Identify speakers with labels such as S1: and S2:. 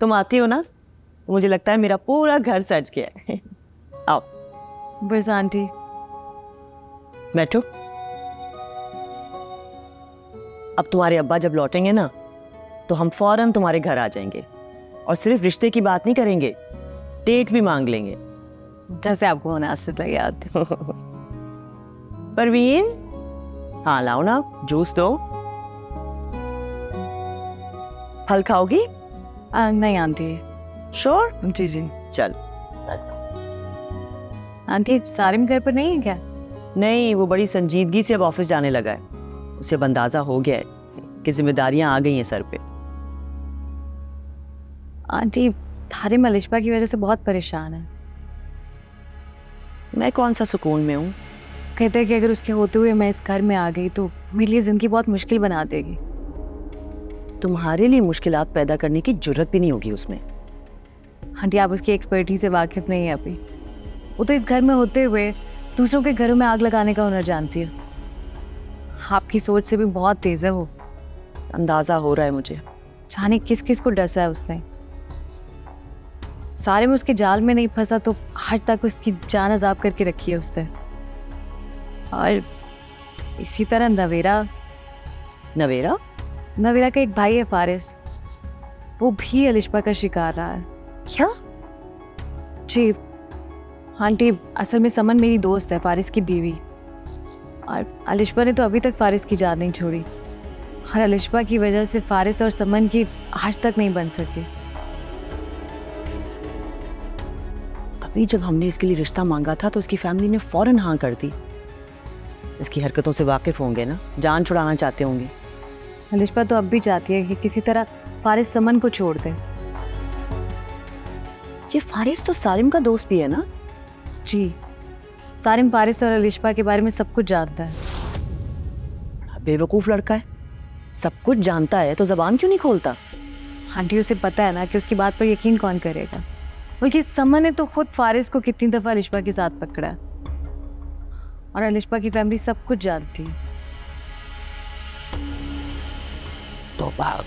S1: तुम आती हो ना? मुझे लगता है मेरा पूरा घर सज गया है। आओ।
S2: बस आंटी।
S1: बैठो। अब तुम्हारे अब्बा जब लौटेंगे ना तो हम फ़ौरन तुम्हारे घर आ जाएँगे। और सिर्फ़ रिश्ते की बात नहीं करेंगे डेट भी मांग लेंगे।
S2: जैसे आपको मुनासिब लगे आती
S1: परवीन? हाँ लाओ ना जूस दो। फल खाओगी?
S2: आ, नहीं आंटी।
S1: श्योर
S2: जी जी।
S1: चल।
S2: आंटी सारिम घर पर नहीं है क्या?
S1: नहीं वो बड़ी संजीदगी से अब ऑफ़िस जाने लगा है। उसे अब अंदाज़ा हो गया है कि जिम्मेदारियाँ आ गई हैं सर पे।
S2: आंटी सारे अलिशबा की वजह से बहुत परेशान है।
S1: मैं कौन सा सुकून में हूँ?
S2: कहते हैं कि अगर उसके होते हुए मैं इस घर में आ गई तो मेरे लिए ज़िंदगी बहुत मुश्किल बना देगी।
S1: तुम्हारे लिए मुश्किलात पैदा करने की ज़रूरत भी नहीं होगी उसमें।
S2: आंटी आप उसकी एक्सपर्टीज से वाकिफ नहीं है अभी। वो तो इस घर में होते हुए दूसरों के घरों में आग लगाने का हुनर जानती है। आपकी सोच से भी बहुत तेज़ है वो।
S1: अंदाज़ा हो रहा है मुझे।
S2: जाने किस किस को डसा है उसने। सारे में उसके जाल में नहीं फंसा तो आज तक उसकी जान अजाब करके रखी है उसने। और इसी तरह नवेरा।
S1: नवेरा?
S2: नवेरा का एक भाई है फारिस। वो भी अलिशबा का शिकार रहा है।
S1: क्या?
S2: जी आंटी असल में समन मेरी दोस्त है फारिस की बीवी। और अलिशबा ने तो अभी तक फारिस की जान नहीं छोड़ी। और अलिशबा की वजह से फारिस और समन की आज तक नहीं बन सके।
S1: तभी जब हमने इसके लिए रिश्ता मांगा था तो उसकी फैमिली ने फ़ौरन हाँ कर दी। इसकी हरकतों से वाकिफ होंगे ना? जान छुड़ाना चाहते होंगे।
S2: अलिशबा तो अब भी चाहती है कि किसी तरह फारिस समन को छोड़ दे।
S1: ये फारिस तो सारिम का दोस्त भी है ना?
S2: जी। सारिम फारिस और अलिशबा के बारे में सब कुछ जानता है।
S1: बेवकूफ़ लड़का है। सब कुछ जानता है तो जबान क्यों नहीं खोलता?
S2: आंटी उसे पता है ना कि उसकी बात पर यकीन कौन करेगा। बल्कि समन ने तो खुद फारिस को कितनी दफ़ा अलिशबा के साथ पकड़ा और अलिशबा की फैमिली सब कुछ जानती है।
S1: तो बाप